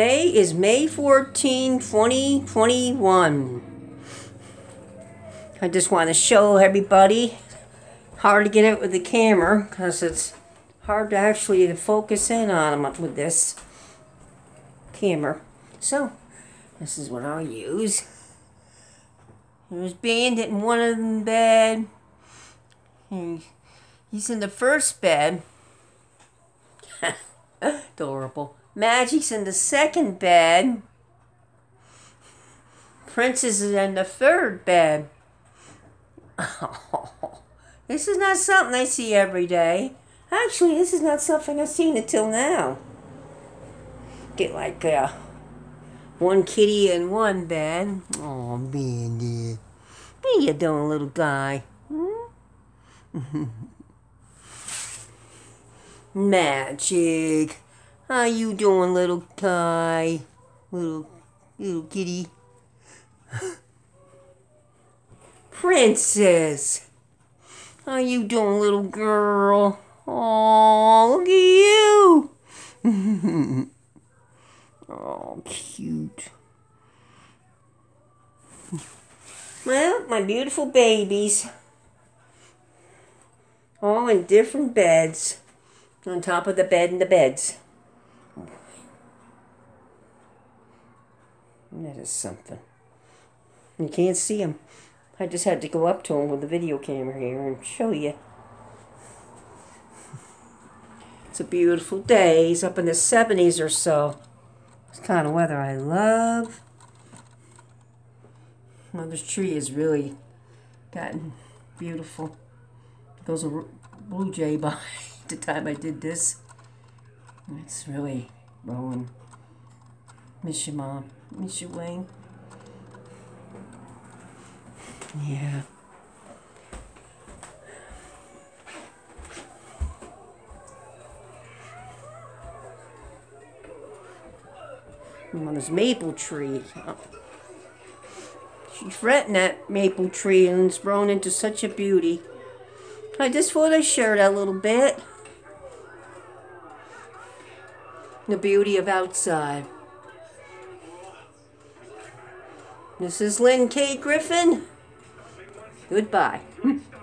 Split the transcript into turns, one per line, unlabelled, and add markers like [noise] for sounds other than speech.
Today is May 14, 2021. I just want to show everybody hard to get it with the camera because it's hard to actually focus in on them with this camera. So, this is what I'll use. There's Bandit in one of them bed. He's in the first bed. [laughs] Adorable. Magic's in the second bed. Princess is in the third bed. Oh, [laughs] this is not something I see every day. Actually, this is not something I've seen until now. Get like uh, one kitty in one bed. Oh, Bandit. How you doing, little guy? Hmm? [laughs] Magic. How you doing, little guy? Little, little kitty. [laughs] Princess. How you doing, little girl? Oh, look at you. [laughs] oh, cute. Well, my beautiful babies. All in different beds. On top of the bed in the beds. That is something. You can't see him. I just had to go up to him with the video camera here and show you. It's a beautiful day. He's up in the 70s or so. It's kind of weather I love. Well, this tree has really gotten beautiful. There goes a blue jay [laughs] by the time I did this. It's really rolling. Miss you, Mom. Miss you, Wayne. Yeah. I'm on this maple tree. She's fretting that maple tree and it's grown into such a beauty. I just thought I'd share that little bit. The beauty of outside. This is Lynne K. Griffen. Goodbye. [laughs]